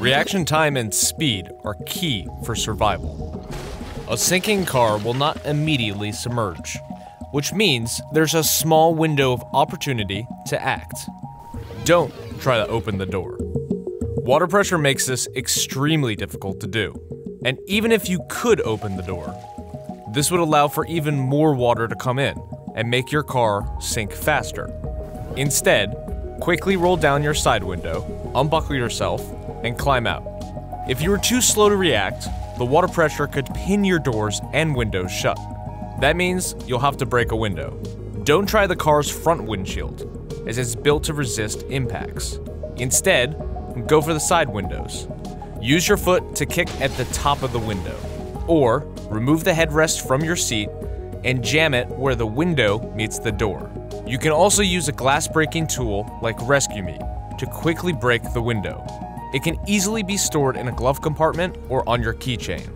Reaction time and speed are key for survival. A sinking car will not immediately submerge, which means there's a small window of opportunity to act. Don't try to open the door. Water pressure makes this extremely difficult to do, and even if you could open the door, this would allow for even more water to come in and make your car sink faster. Instead, quickly roll down your side window, unbuckle yourself, and climb out. If you are too slow to react, the water pressure could pin your doors and windows shut. That means you'll have to break a window. Don't try the car's front windshield, as it's built to resist impacts. Instead, go for the side windows. Use your foot to kick at the top of the window, or remove the headrest from your seat and jam it where the window meets the door. You can also use a glass breaking tool like resqme to quickly break the window. It can easily be stored in a glove compartment or on your keychain.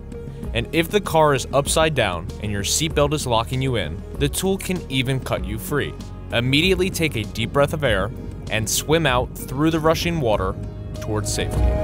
And if the car is upside down and your seatbelt is locking you in, the tool can even cut you free. Immediately take a deep breath of air and swim out through the rushing water towards safety.